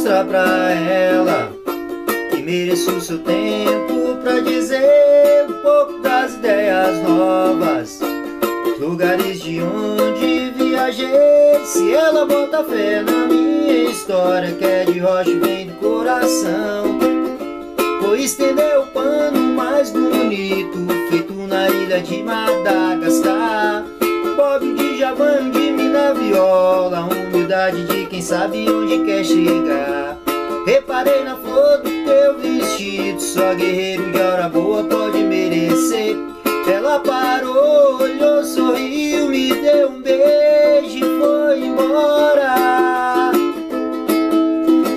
mostrar pra ela que mereço seu tempo pra dizer um pouco das ideias novas, lugares de onde viajei. Se ela bota fé na minha história, que é de rocha bem do coração, vou estender o pano mais bonito feito na ilha de Madagascar. De mina viola, humildade de quem sabe onde quer chegar. Reparei na flor do teu vestido Só guerreiro de hora boa pode merecer. Ela parou, olhou, sorriu Me deu um beijo e foi embora.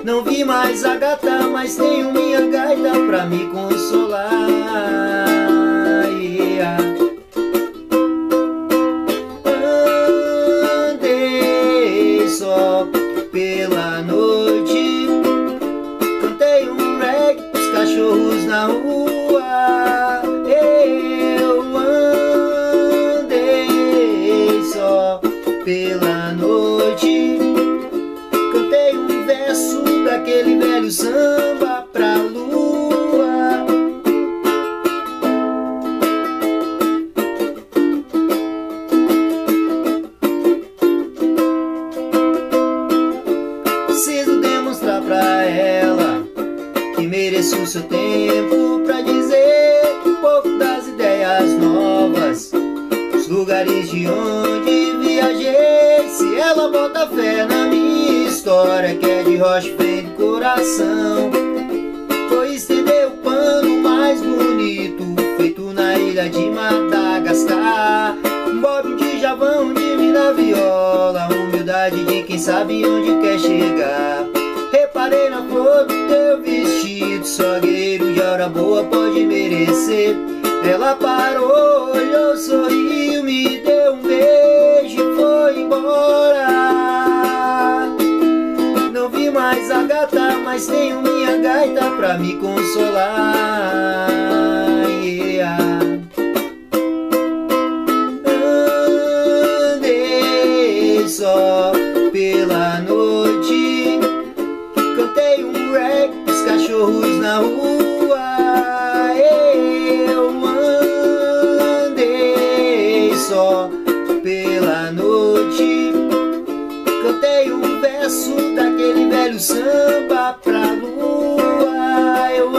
Não vi mais a gata, mas tenho minha gaita Pra me consolar cachorros na rua Eu andei só pela noite. Cantei um verso daquele velho samba que mereço o seu tempo pra dizer um pouco das ideias novas, os lugares de onde viajei. Se ela bota fé na minha história, que é de rocha do coração, vou estender o pano mais bonito, feito na ilha de Madagascar. Um bob de javão de mina viola, humildade de quem sabe onde quer chegar. Boa pode merecer. Ela parou, olhou, sorriu Me deu um beijo e foi embora. Não vi mais a gata Mas tenho minha gaita pra me consolar Os cachorros na rua. Eu andei só pela noite. Cantei um verso daquele velho samba pra lua. Eu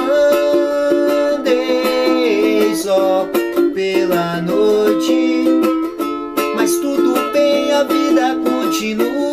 andei só pela noite. Mas tudo bem, a vida continua